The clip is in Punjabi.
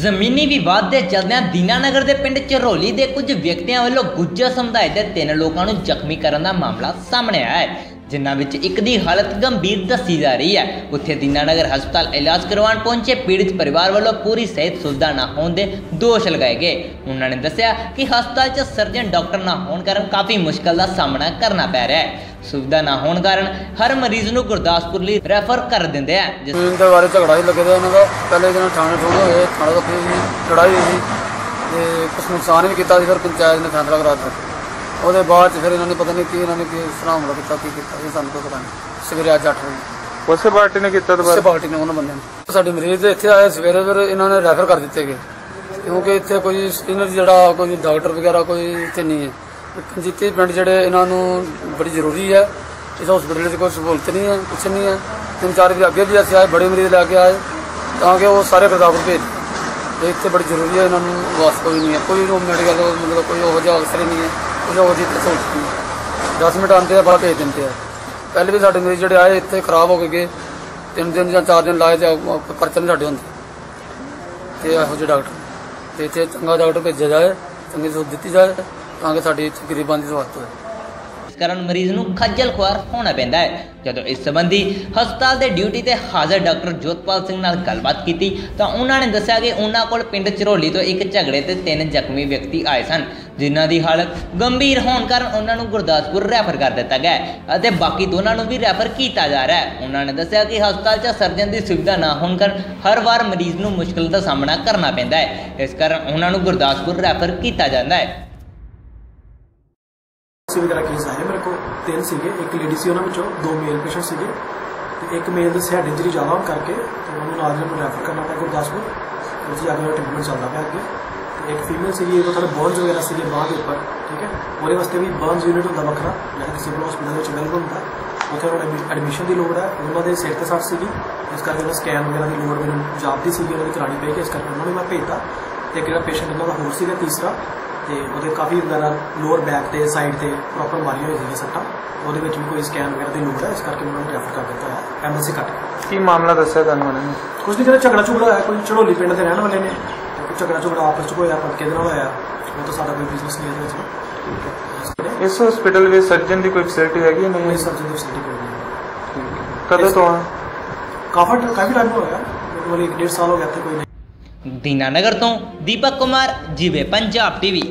ਜ਼ਮੀਨੀ ਵਿਵਾਦ ਦੇ ਚੱਲਦਿਆਂ ਦੀਨਾਨਗਰ ਦੇ ਪਿੰਡ ਚਰੋਲੀ ਦੇ ਕੁਝ ਵਿਅਕਤੀਆਂ ਵੱਲੋਂ ਗੁੱਜਰ ਸਮੁਦਾਇ ਦੇ ਤਿੰਨ ਲੋਕਾਂ ਨੂੰ ਜ਼ਖਮੀ ਕਰਨ ਦਾ ਮਾਮਲਾ ਸਾਹਮਣੇ ਆਇਆ ਹੈ, ਜਿਨ੍ਹਾਂ ਵਿੱਚ ਇੱਕ ਦੀ ਹਾਲਤ ਗੰਭੀਰ ਦੱਸੀ ਜਾ ਰਹੀ ਹੈ। ਉੱਥੇ ਦੀਨਾਨਗਰ ਹਸਪਤਾਲ ਇਲਾਜ ਕਰਵਾਉਣ ਪਹੁੰਚੇ ਪੀੜਿਤ ਪਰਿਵਾਰ ਵੱਲੋਂ ਪੂਰੀ ਸਿਹਤ ਸੁਵਿਧਾ ਨਾ ਹੋਣ ਦੇ ਦੋਸ਼ ਲਗਾਏ ਗਏ। ਉਹਨਾਂ ਨੇ ਦੱਸਿਆ ਕਿ ਹਸਪਤਾਲ 'ਚ ਸਰਜਨ ਡਾਕਟਰ ਨਾ ਹੋਣ ਕਾਰਨ ਕਾਫੀ ਮੁਸ਼ਕਲ ਦਾ ਸਾਹਮਣਾ ਕਰਨਾ ਪੈ ਰਿਹਾ ਹੈ। ਸੁਵਿਧਾ ਨਾ ਹੋਣ ਕਾਰਨ ਹਰ ਮਰੀਜ਼ ਨੂੰ ਗੁਰਦਾਸਪੁਰ ਲਈ ਰੈਫਰ ਕਰ ਦਿੰਦੇ ਆ ਜਿਸ ਦੇ ਬਾਰੇ ਝਗੜਾ ਹੀ ਲੱਗੇ ਦਾ ਇਹਨਾਂ ਦਾ। ਪਹਿਲੇ ਦਿਨ ਥਾਣੇ ਠੋਣੇ ਹੋਏ ਥਾਣੇ ਤੋਂ ਫਿਰ ਵੀ ਲੜਾਈ ਹੋਈ। ਸੀ ਤੇ ਕੁਛ ਨੁਕਸਾਨ ਵੀ ਕੀਤਾ ਸੀ ਫਿਰ ਪੰਚਾਇਤ ਨੇ ਫੈਸਲਾ ਕਰਾ ਦਿੱਤਾ। ਉਹਦੇ ਬਾਅਦ ਫਿਰ ਇਹਨਾਂ ਨੇ ਪਤਾ ਨਹੀਂ ਕੀ ਇਹਨਾਂ ਨੇ ਕੀ ਇਸ ਤਰ੍ਹਾਂ ਹਮਲਾ ਕੀਤਾ ਕੀ ਕੀਤਾ ਇਹ ਸਾਨੂੰ ਪਤਾ ਨਹੀਂ। ਸਵੇਰੇ ਅੱਜ 8 ਵਜੇ। ਉਸੇ ਪਾਰਟੀ ਨੇ ਕੀਤਾ ਉਸੇ ਦੁਬਾਰਾ ਪਾਰਟੀ ਨੇ ਉਹਨਾਂ ਬੰਦਿਆਂ ਨੇ। ਸਾਡੇ ਮਰੀਜ਼ ਦੇ ਇੱਥੇ ਆਏ ਸਵੇਰੇ ਫਿਰ ਇਹਨਾਂ ਨੇ ਰੈਫਰ ਕਰ ਦਿੱਤੇ ਗਏ। ਕਿਉਂਕਿ ਇੱਥੇ ਕੋਈ ਇਹਨਾਂ ਦੀ ਜਿਹੜਾ ਕੋਈ ਡਾਕਟਰ ਵਗੈਰਾ ਕੋਈ ਇੱਥੇ ਨਹੀਂ ਹੈ। ਕੰਜੀਤੀ ਪਿੰਡ ਜਿਹੜੇ ਇਹਨਾਂ ਨੂੰ ਬੜੀ ਜ਼ਰੂਰੀ ਹੈ। ਇਸ ਹਸਪੀਟਲ 'ਚ ਕੋਈ ਸਹੂਲਤ ਨਹੀਂ ਹੈ, ਕੁਛ ਨਹੀਂ ਹੈ। ਤਿੰਨ ਚਾਰ ਵੀ ਅੱਗੇ ਵੀ ਅਸੀਂ ਆਏ, ਬੜੇ ਮਰੀਜ਼ ਲੈ ਕੇ ਆਏ। ਤਾਂ ਕਿ ਉਹ ਸਾਰੇ ਗੁਰਦਾਸਪੁਰ ਭੇਜ ਤੇ ਇੱਥੇ ਬੜੀ ਜ਼ਰੂਰੀ ਹੈ, ਇਹਨਾਂ ਨੂੰ ਵਾਸਤੇ ਕੋਈ ਨਹੀਂ ਹੈ। ਕੋਈ ਉਹ ਮੈਡੀਕਲ ਮਤਲਬ ਕੋਈ ਉਹੋ ਜਿਹਾ ਅਫਸਰ ਹੀ ਨਹੀਂ ਹੈ, ਕੋਈ ਉਹ ਜਿਹੀ ਸਹੂਲਤ ਨਹੀਂ ਹੈ। 10 ਮਿੰਟ ਆਉਂਦੇ ਆ, ਬਾਅਦ ਭੇਜ ਦਿੰਦੇ ਆ। ਪਹਿਲੇ ਵੀ ਸਾਡੇ ਮਰੀਜ਼ ਜਿਹੜੇ ਆਏ, ਇੱਥੇ ਖਰਾਬ ਹੋ ਕੇ ਗਏ। ਤਿੰਨ ਦਿਨ ਜਾਂ ਚਾਰ ਦਿਨ ਲਾਏ ਤੇ ਪਰਚੇ ਨਹੀਂ ਸਾਡੇ ਹੁੰਦੇ। ਤੇ ਇਹੋ ਜਿਹੇ ਡਾਕਟਰ। ਤੇ ਇੱਥੇ ਚੰਗਾ ਡਾਕਟਰ ਭੇਜਿਆ ਜਾਏ, ਚੰਗੀ ਸਹੂਲਤ ਦਿੱਤੀ ਜਾਏ। ਤਾਂ ਕਿ ਸਾਡੀ ਗਰੀਬਾਂ ਦੀ ਸਹੂਲਤ ਹੋਵੇ ਇਸ ਕਾਰਨ ਮਰੀਜ਼ ਨੂੰ ਖੱਜਲ ਖੁਆਰ ਹੋਣਾ ਪੈਂਦਾ ਹੈ। ਜਦੋਂ ਇਸ ਸੰਬੰਧੀ ਹਸਪਤਾਲ ਦੇ ਡਿਊਟੀ ਤੇ ਹਾਜ਼ਰ ਡਾਕਟਰ ਜੋਤਪਾਲ ਸਿੰਘ ਨਾਲ ਗੱਲਬਾਤ ਕੀਤੀ, ਤਾਂ ਉਹਨਾਂ ਨੇ ਦੱਸਿਆ ਕਿ ਉਹਨਾਂ ਕੋਲ ਪਿੰਡ ਚਰੋਲੀ ਤੋਂ ਇੱਕ ਝਗੜੇ ਤੇ ਤਿੰਨ ਜ਼ਖਮੀ ਵਿਅਕਤੀ ਆਏ ਸਨ, ਜਿਨ੍ਹਾਂ ਦੀ ਹਾਲਤ ਗੰਭੀਰ ਹੋਣ ਕਾਰਨ ਉਹਨਾਂ ਨੂੰ ਗੁਰਦਾਸਪੁਰ ਰੈਫਰ ਕਰ ਦਿੱਤਾ ਗਿਆ ਅਤੇ ਬਾਕੀ ਦੋਨਾਂ ਨੂੰ ਵੀ ਰੈਫਰ ਕੀਤਾ ਜਾ ਰਿਹਾ ਹੈ। ਉਹਨਾਂ ਨੇ ਦੱਸਿਆ ਕਿ ਹਸਪਤਾਲ 'ਚ ਸਰਜਨ ਦੀ ਸੁਵਿਧਾ ਨਾ ਹੋਣ ਕਾਰਨ ਹਰ ਵਾਰ ਮਰੀਜ਼ ਨੂੰ ਮੁਸ਼ਕਲ ਦਾ ਸਾਹਮਣਾ ਕਰਨਾ ਪੈਂਦਾ ਹੈ। ਇਸ ਕਾਰਨ ਉਹਨਾਂ ਨੂੰ ਗੁਰਦਾਸਪੁਰ ਰੈਫਰ ਕੀਤਾ ਜਾਂਦਾ ਹੈ। ਸੀ ਵਗੈਰਾ ਕੇਸ ਆਏ ਮੇਰੇ ਕੋਲ ਤਿੰਨ ਸੀਗੇ, ਇੱਕ ਲੇਡੀ ਸੀ ਉਹਨਾਂ ਵਿੱਚੋਂ, ਦੋ ਮੇਲ ਪੇਸ਼ੈਂਟ ਸੀਗੇ। ਤੇ ਇੱਕ ਮੇਲ ਦੇ ਹੈਡ ਇੰਜਰੀ ਜ਼ਿਆਦਾ ਹੋਣ ਕਰਕੇ ਤੇ ਉਹਨੂੰ ਨਾਲ ਨੂੰ ਰੈਫਰ ਕਰਨਾ ਪਿਆ ਗੁਰਦਾਸਪੁਰ। ਉਸ ਜਾ ਕੇ ਟ੍ਰੀਟਮੈਂਟ ਚੱਲਦਾ ਪਿਆ ਅੱਗੇ। ਤੇ ਇੱਕ ਫੀਮੇਲ ਸੀਗੀ ਉਹ ਥੋੜਾ ਬਰਨਸ ਵਗੈਰਾ ਸੀਗੇ ਬਾਂਹ ਦੇ ਉੱਪਰ, ਠੀਕ ਹੈ? ਉਹਦੇ ਵਾਸਤੇ ਵੀ ਬਰਨਸ ਯੂਨਿਟ ਹੁੰਦਾ ਵੱਖਰਾ ਜਿਹੜਾ ਕਿ ਸਿਵਲ ਹਸਪੀਟਲ ਵਿੱਚ ਅਵੇਲੇਬਲ ਹੁੰਦਾ। ਉੱਥੇ ਉਹਨਾਂ ਐਡਮਿਸ਼ਨ ਦੀ ਲੋੜ ਹੈ। ਉਹਨਾਂ ਦੇ ਸਿਰ ਤੇ ਸੱਟ ਸੀਗੀ। ਇਸ ਕਰਕੇ ਉਹਨਾਂ ਸਕੈਨ ਵਗੈਰਾ ਦੀ ਲੋੜ ਮੈਨੂੰ ਜਾਪਦੀ ਸੀਗੀ, ਉਹਨਾਂ ਦੀ ਕਰਾਣੀ ਪਈ ਕਿ ਇਸ ਕਰਕੇ ਉਹਨਾਂ ਨੂੰ ਮੈਂ ਭੇਜਤਾ। ਤੇ ਇੱਕ ਜਿਹੜਾ ਪੇਸ਼ੈਂਟ ਉਹਨਾਂ ਦਾ ਹੋਰ ਸੀਗਾ, ਤੀਸਰਾ ਤੇ ਉਹਦੇ ਕਾਫੀ ਵਗੈਰਾ ਲੋਅਰ ਬੈਕ ਤੇ ਸਾਈਡ ਤੇ ਪ੍ਰੋਪਰ ਮਾਰੀ ਹੋਈ ਸੀ ਸੱਟਾਂ। ਉਹਦੇ ਵਿੱਚ ਵੀ ਕੋਈ ਸਕੈਨ ਵਗੈਰਾ ਦੀ ਲੋੜ ਹੈ ਇਸ ਕਰਕੇ ਉਹਨਾਂ ਨੂੰ ਰੈਫਰ ਕਰ ਦਿੱਤਾ ਹੈ। ਐਮਐਸਸੀ ਕੱਟ ਕੀ ਮਾਮਲਾ ਦੱਸਿਆ ਤੁਹਾਨੂੰ ਉਹਨਾਂ ਨੇ? ਕੁਝ ਨਹੀਂ ਕਿਹੜਾ ਝਗੜਾ ਝੁਗੜਾ ਹੋਇਆ ਕੋਈ ਚੜੋਲੀ ਪਿੰਡ ਦੇ ਰਹਿਣ ਵਾਲੇ ਨੇ। ਝਗੜਾ ਝੁਗੜਾ ਆਪਸ ਚ ਹੋਇਆ ਪਰ ਕਿਹਦੇ ਨਾਲ ਹੋਇਆ। ਉਹ ਤਾਂ ਸਾਡਾ ਕੋਈ ਬਿਜ਼ਨਸ ਨਹੀਂ ਇਹਦੇ ਵਿੱਚ। ਇਸ ਹਸਪੀਟਲ ਵਿੱਚ ਸਰਜਨ ਦੀ ਕੋਈ ਫੈਸਿਲਿਟੀ ਹੈਗੀ ਨਹੀਂ ਸਰਜਨ ਦੀ ਫੈਸਿਲਿਟੀ ਕੋਈ ਨਹੀਂ ਕਦੋਂ ਤੋਂ ਆ? ਕਾਫੀ ਕਾਫੀ ਟਾਈਮ ਹੋ ਗਿਆ। ਮੇਰੇ ਕੋਲ 1.5 ਸਾਲ ਹੋ ਗਿਆ ਤੇ ਕੋਈ ਦੀਨਾਨਗਰ ਤੋਂ ਦੀਪਕ ਕੁਮਾਰ ਜੀਵੇ ਪੰਜਾਬ ਟੀਵੀ।